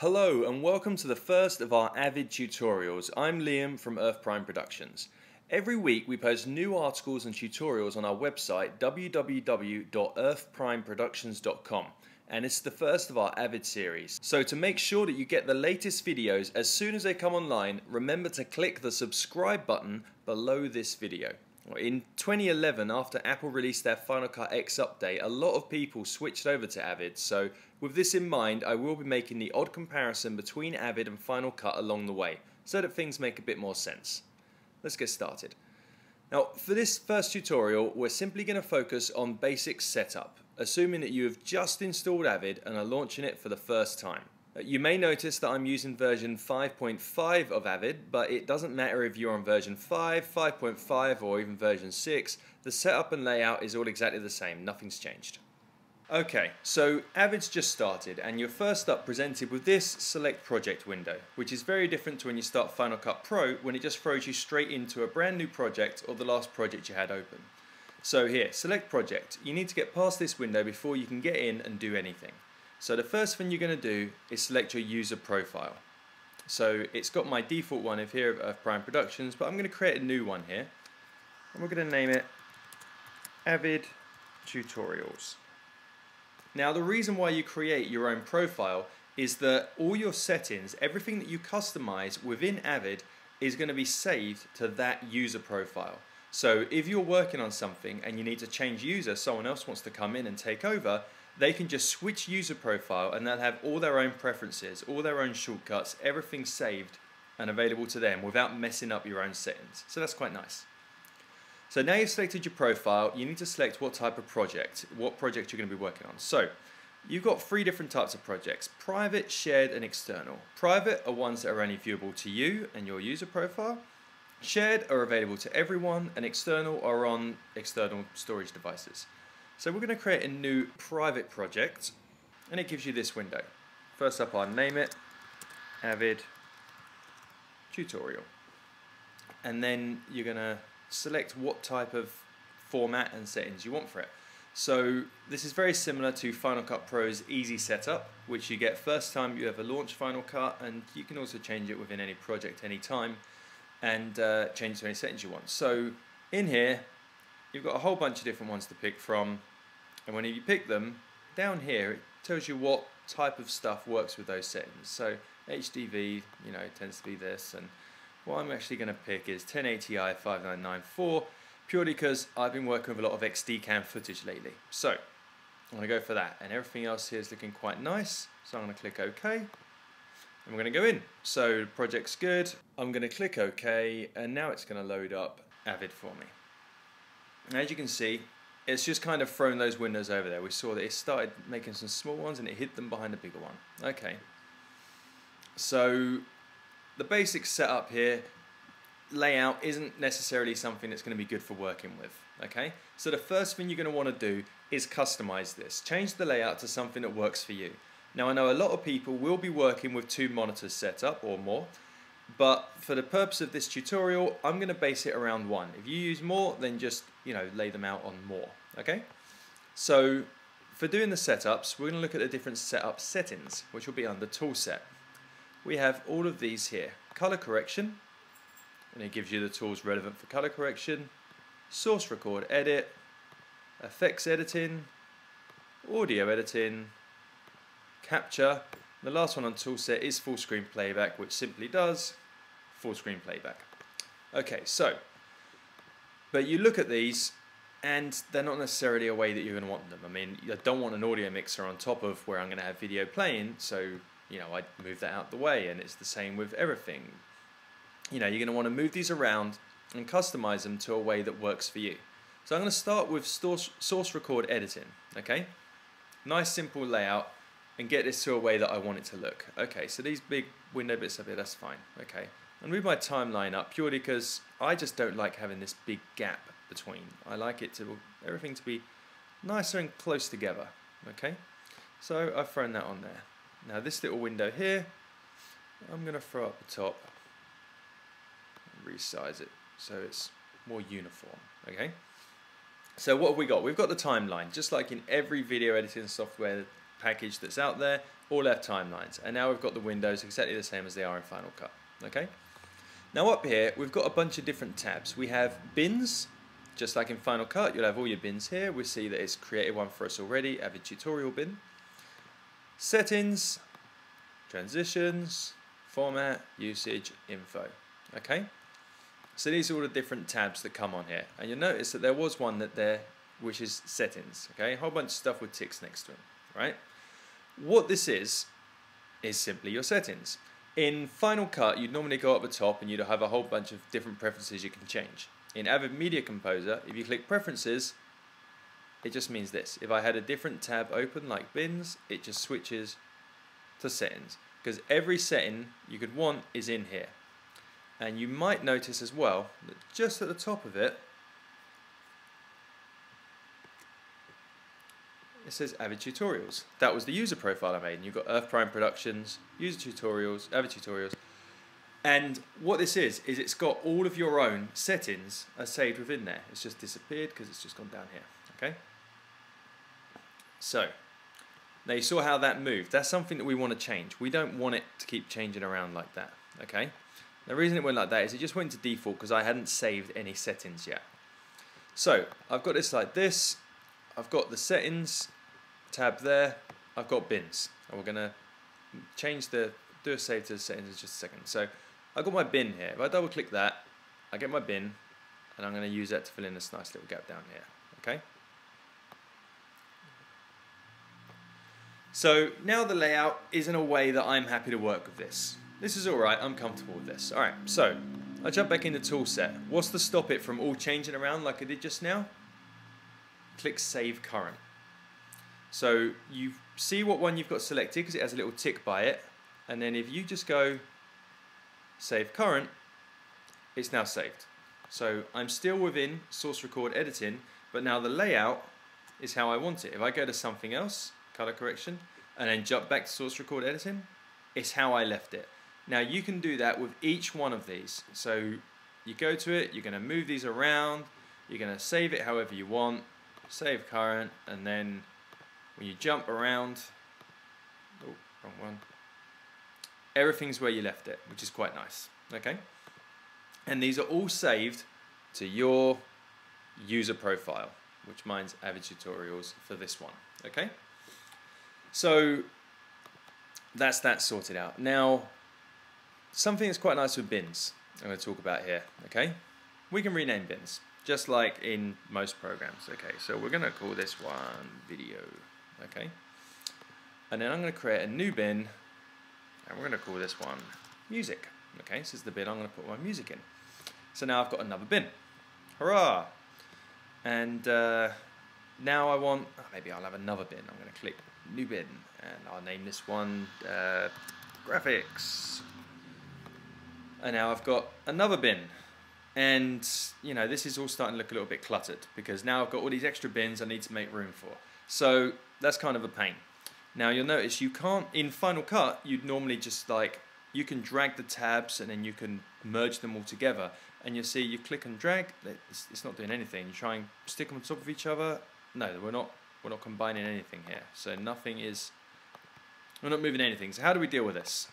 Hello and welcome to the first of our Avid tutorials. I'm Liam from Earth Prime Productions. Every week we post new articles and tutorials on our website www.earthprimeproductions.com and it's the first of our Avid series. So to make sure that you get the latest videos as soon as they come online, remember to click the subscribe button below this video. In 2011, after Apple released their Final Cut X update, a lot of people switched over to Avid, so with this in mind, I will be making the odd comparison between Avid and Final Cut along the way, so that things make a bit more sense. Let's get started. Now, for this first tutorial, we're simply going to focus on basic setup, assuming that you have just installed Avid and are launching it for the first time. Uh, you may notice that I'm using version 5.5 of Avid, but it doesn't matter if you're on version 5, 5.5 or even version 6, the setup and layout is all exactly the same, nothing's changed. Okay, so Avid's just started and you're first up presented with this select project window, which is very different to when you start Final Cut Pro when it just throws you straight into a brand new project or the last project you had open. So here, select project. You need to get past this window before you can get in and do anything. So the first thing you're going to do is select your user profile. So it's got my default one of here of Earth Prime Productions, but I'm going to create a new one here. And we're going to name it Avid Tutorials. Now the reason why you create your own profile is that all your settings, everything that you customize within Avid is going to be saved to that user profile. So if you're working on something and you need to change user, someone else wants to come in and take over, they can just switch user profile and they'll have all their own preferences, all their own shortcuts, everything saved and available to them without messing up your own settings. So that's quite nice. So now you've selected your profile, you need to select what type of project, what project you're going to be working on. So you've got three different types of projects, private, shared and external. Private are ones that are only viewable to you and your user profile. Shared are available to everyone and external are on external storage devices. So we're going to create a new private project and it gives you this window. First up I'll name it Avid Tutorial. And then you're going to select what type of format and settings you want for it. So this is very similar to Final Cut Pro's easy setup, which you get first time you ever launch Final Cut, and you can also change it within any project anytime and uh, change to any settings you want. So in here, you've got a whole bunch of different ones to pick from. And when you pick them, down here it tells you what type of stuff works with those settings. So HDV, you know, tends to be this, and what I'm actually going to pick is 1080i 5994, purely because I've been working with a lot of XD cam footage lately. So I'm going to go for that, and everything else here is looking quite nice. So I'm going to click OK, and we're going to go in. So the project's good. I'm going to click OK, and now it's going to load up Avid for me. And as you can see, it's just kind of thrown those windows over there. We saw that it started making some small ones and it hid them behind a bigger one. Okay. So the basic setup here, layout isn't necessarily something that's going to be good for working with. Okay. So the first thing you're going to want to do is customize this. Change the layout to something that works for you. Now I know a lot of people will be working with two monitors set up or more. But for the purpose of this tutorial, I'm going to base it around one. If you use more, then just, you know, lay them out on more, okay? So for doing the setups, we're going to look at the different setup settings, which will be under Toolset. We have all of these here. Color correction, and it gives you the tools relevant for color correction, source record edit, effects editing, audio editing, capture, the last one on toolset is full screen playback, which simply does full screen playback. Okay, so, but you look at these and they're not necessarily a way that you're going to want them. I mean, I don't want an audio mixer on top of where I'm going to have video playing, so, you know, I move that out the way, and it's the same with everything. You know, you're going to want to move these around and customize them to a way that works for you. So I'm going to start with source record editing, okay? Nice simple layout and get this to a way that I want it to look. Okay, so these big window bits up here, that's fine. Okay, I'll move my timeline up purely because I just don't like having this big gap between. I like it to everything to be nicer and close together. Okay, so I've thrown that on there. Now this little window here, I'm going to throw up the top, resize it so it's more uniform. Okay. So what have we got? We've got the timeline, just like in every video editing software package that's out there, all have timelines. And now we've got the windows exactly the same as they are in Final Cut. Okay. Now up here, we've got a bunch of different tabs. We have bins, just like in Final Cut, you'll have all your bins here. We see that it's created one for us already, Avid tutorial bin. Settings, transitions, format, usage, info. Okay. So these are all the different tabs that come on here. And you'll notice that there was one that there, which is settings. Okay, a whole bunch of stuff with ticks next to them, right? What this is, is simply your settings. In Final Cut, you'd normally go up the top and you'd have a whole bunch of different preferences you can change. In Avid Media Composer, if you click Preferences, it just means this. If I had a different tab open like Bins, it just switches to Settings. Because every setting you could want is in here. And you might notice as well that just at the top of it, it says Avid Tutorials. That was the user profile I made. And you've got Earth Prime Productions, User Tutorials, Avid Tutorials. And what this is, is it's got all of your own settings are saved within there. It's just disappeared because it's just gone down here, okay? So, now you saw how that moved. That's something that we want to change. We don't want it to keep changing around like that, okay? The reason it went like that is it just went to default because I hadn't saved any settings yet. So, I've got this like this. I've got the settings, tab there, I've got bins. And we're going to change the, do a save to the settings in just a second. So I've got my bin here. If I double click that, I get my bin, and I'm going to use that to fill in this nice little gap down here. Okay. So now the layout is in a way that I'm happy to work with this. This is alright, I'm comfortable with this. Alright, so I jump back into tool set. What's to stop it from all changing around like I did just now? Click save current. So you see what one you've got selected because it has a little tick by it. And then if you just go save current, it's now saved. So I'm still within source record editing, but now the layout is how I want it. If I go to something else, color correction, and then jump back to source record editing, it's how I left it. Now you can do that with each one of these. So you go to it, you're gonna move these around, you're gonna save it however you want, save current, and then when you jump around, oh, wrong one, everything's where you left it, which is quite nice, okay? And these are all saved to your user profile, which mine's Avid Tutorials for this one, okay? So that's that sorted out. Now, something that's quite nice with bins, I'm going to talk about here, okay? We can rename bins, just like in most programs, okay? So we're going to call this one video okay? And then I'm going to create a new bin, and we're going to call this one music, okay? This is the bin I'm going to put my music in. So now I've got another bin. Hurrah! And uh, now I want, oh, maybe I'll have another bin. I'm going to click new bin, and I'll name this one uh, graphics. And now I've got another bin. And, you know, this is all starting to look a little bit cluttered because now I've got all these extra bins I need to make room for. So that's kind of a pain. Now you'll notice you can't, in Final Cut, you'd normally just like, you can drag the tabs and then you can merge them all together. And you'll see you click and drag, it's, it's not doing anything. You try and stick them on top of each other. No, we're not, we're not combining anything here. So nothing is, we're not moving anything. So how do we deal with this?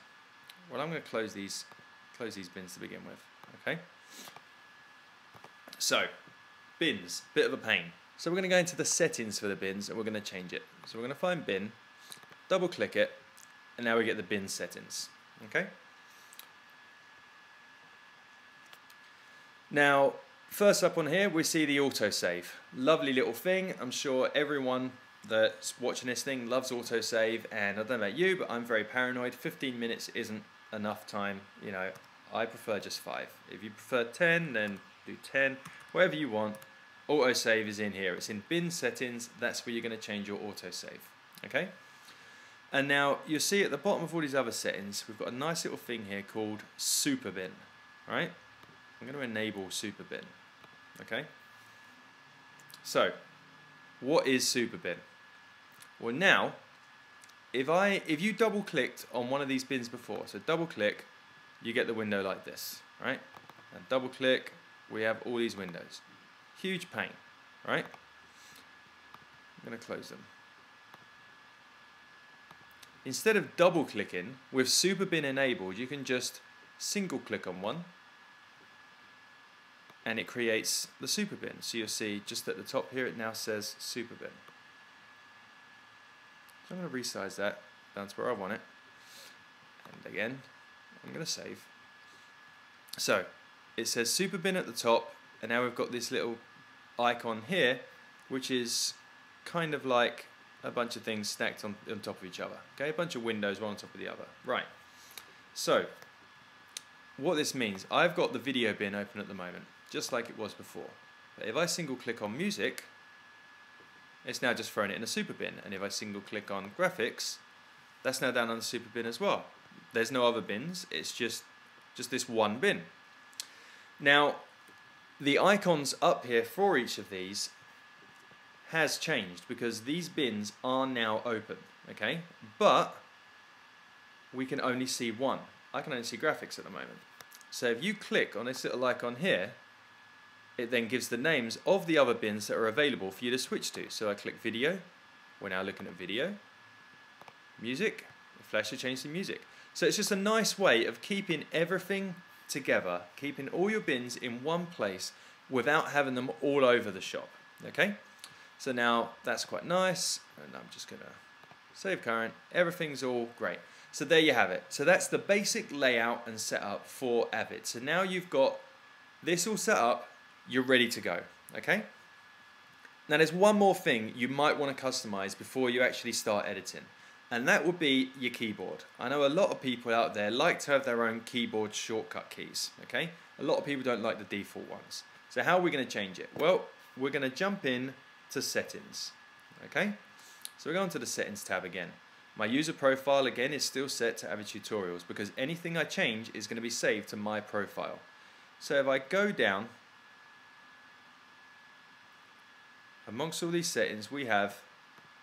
Well, I'm going to close these, close these bins to begin with. Okay. So, bins, bit of a pain. So we're going to go into the settings for the bins and we're going to change it. So we're going to find bin, double click it, and now we get the bin settings. Okay. Now, first up on here, we see the autosave. Lovely little thing. I'm sure everyone that's watching this thing loves autosave, and I don't know about you, but I'm very paranoid. 15 minutes isn't enough time. You know, I prefer just five. If you prefer 10, then do 10. Whatever you want autosave is in here. It's in bin settings. That's where you're going to change your autosave. Okay? And now you'll see at the bottom of all these other settings, we've got a nice little thing here called super bin. Right? I'm going to enable super bin. Okay? So, what is super bin? Well now, if I if you double clicked on one of these bins before, so double click, you get the window like this, right? And double click, we have all these windows. Huge pain, right? I'm going to close them. instead of double clicking, with super bin enabled, you can just single click on one and it creates the super bin. So you'll see just at the top here, it now says super bin. So I'm going to resize that down to where I want it. And again, I'm going to save. So it says super bin at the top, and now we've got this little icon here, which is kind of like a bunch of things stacked on, on top of each other. Okay, a bunch of windows one on top of the other. Right. So what this means, I've got the video bin open at the moment, just like it was before. But if I single click on music, it's now just thrown it in a super bin. And if I single click on graphics, that's now down on the super bin as well. There's no other bins, it's just, just this one bin. Now, the icons up here for each of these has changed because these bins are now open, okay? But we can only see one. I can only see graphics at the moment. So if you click on this little icon here, it then gives the names of the other bins that are available for you to switch to. So I click video, we're now looking at video, music, flash to change to music. So it's just a nice way of keeping everything together, keeping all your bins in one place without having them all over the shop. Okay? So now that's quite nice, and I'm just gonna save current. Everything's all great. So there you have it. So that's the basic layout and setup for Avid. So now you've got this all set up, you're ready to go, okay? Now there's one more thing you might want to customize before you actually start editing and that would be your keyboard. I know a lot of people out there like to have their own keyboard shortcut keys, okay? A lot of people don't like the default ones. So how are we going to change it? Well, we're going to jump in to settings, okay? So we're going to the settings tab again. My user profile again is still set to Avid Tutorials because anything I change is going to be saved to my profile. So if I go down, amongst all these settings we have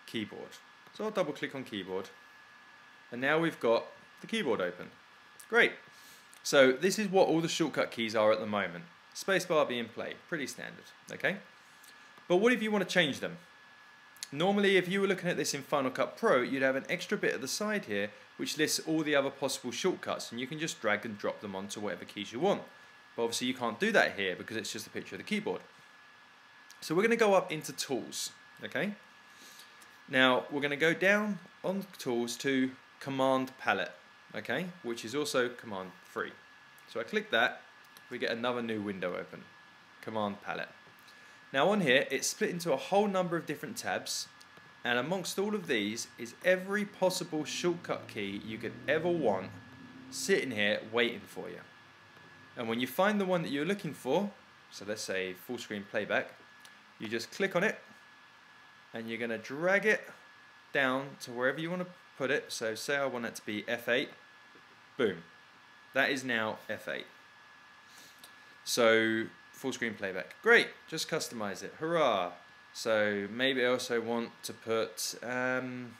keyboard. So I'll double click on keyboard. And now we've got the keyboard open. Great. So this is what all the shortcut keys are at the moment. Spacebar being play, pretty standard, okay? But what if you want to change them? Normally, if you were looking at this in Final Cut Pro, you'd have an extra bit at the side here which lists all the other possible shortcuts and you can just drag and drop them onto whatever keys you want. But obviously you can't do that here because it's just a picture of the keyboard. So we're going to go up into Tools, okay? Now we're going to go down on tools to command palette, okay, which is also command free. So I click that, we get another new window open, command palette. Now on here, it's split into a whole number of different tabs, and amongst all of these is every possible shortcut key you could ever want sitting here waiting for you. And when you find the one that you're looking for, so let's say full screen playback, you just click on it and you're going to drag it down to wherever you want to put it. So say I want it to be F8, boom. That is now F8. So full screen playback. Great, just customize it, hurrah. So maybe I also want to put, um,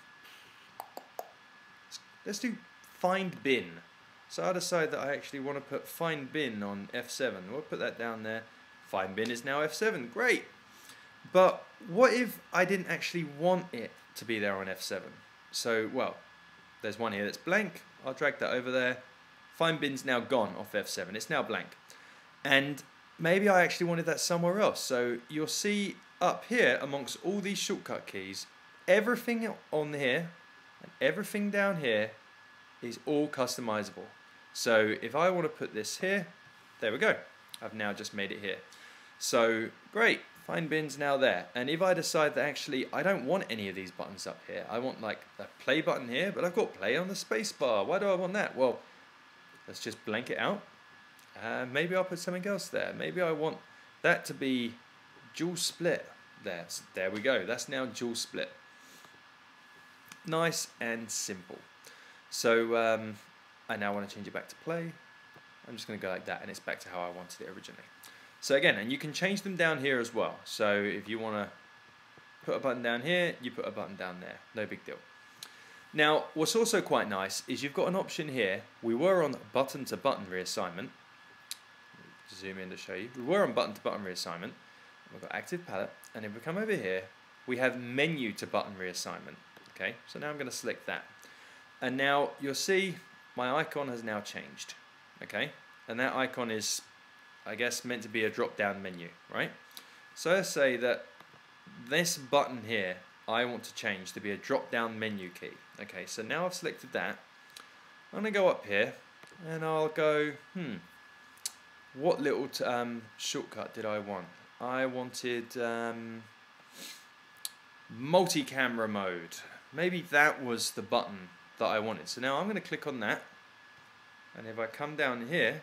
let's do find bin. So I decide that I actually want to put find bin on F7. We'll put that down there. Find bin is now F7, great. But what if I didn't actually want it to be there on F7? So, well, there's one here that's blank. I'll drag that over there. Find bin's now gone off F7. It's now blank. And maybe I actually wanted that somewhere else. So you'll see up here amongst all these shortcut keys, everything on here and everything down here is all customizable. So if I want to put this here, there we go. I've now just made it here. So great, Find bin's now there. And if I decide that actually I don't want any of these buttons up here, I want like a play button here, but I've got play on the space bar. Why do I want that? Well, let's just blank it out. Uh, maybe I'll put something else there. Maybe I want that to be dual split. There, so there we go. That's now dual split. Nice and simple. So um, I now want to change it back to play. I'm just going to go like that and it's back to how I wanted it originally. So again, and you can change them down here as well. So if you want to put a button down here, you put a button down there. No big deal. Now, what's also quite nice is you've got an option here. We were on button to button reassignment. Zoom in to show you. We were on button to button reassignment. We've got active palette. And if we come over here, we have menu to button reassignment. Okay, so now I'm going to select that. And now you'll see my icon has now changed. Okay, and that icon is, I guess, meant to be a drop down menu, right? So let's say that this button here I want to change to be a drop down menu key. Okay, so now I've selected that. I'm going to go up here and I'll go, hmm, what little um, shortcut did I want? I wanted um, multi-camera mode. Maybe that was the button that I wanted. So now I'm going to click on that. And if I come down here,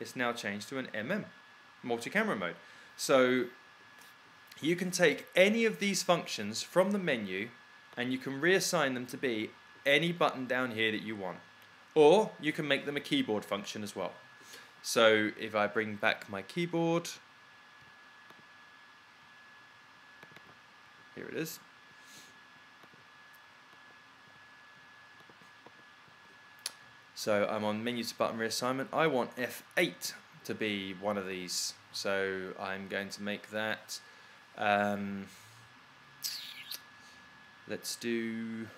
it's now changed to an MM, multi-camera mode. So you can take any of these functions from the menu and you can reassign them to be any button down here that you want. Or you can make them a keyboard function as well. So if I bring back my keyboard, here it is. So I'm on menu to button reassignment. I want F8 to be one of these. So I'm going to make that um, let's do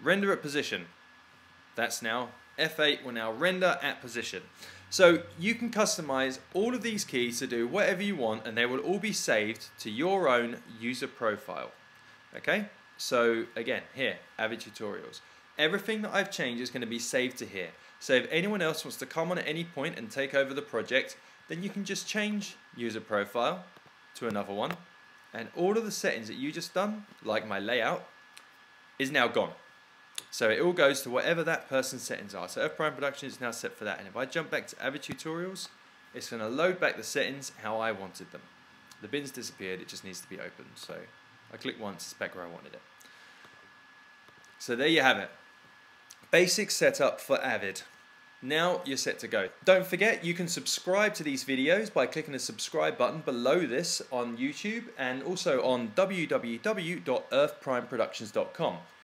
render at position. That's now F8 will now render at position. So you can customize all of these keys to do whatever you want and they will all be saved to your own user profile. Okay, so again, here, Avid Tutorials. Everything that I've changed is going to be saved to here. So if anyone else wants to come on at any point and take over the project, then you can just change user profile to another one and all of the settings that you just done, like my layout, is now gone. So it all goes to whatever that person's settings are. So Earth Prime Production is now set for that. And if I jump back to Avid Tutorials, it's going to load back the settings how I wanted them. The bin's disappeared, it just needs to be opened. So I click once, it's back where I wanted it. So there you have it. Basic setup for Avid. Now you're set to go. Don't forget you can subscribe to these videos by clicking the subscribe button below this on YouTube and also on www.earthprimeproductions.com.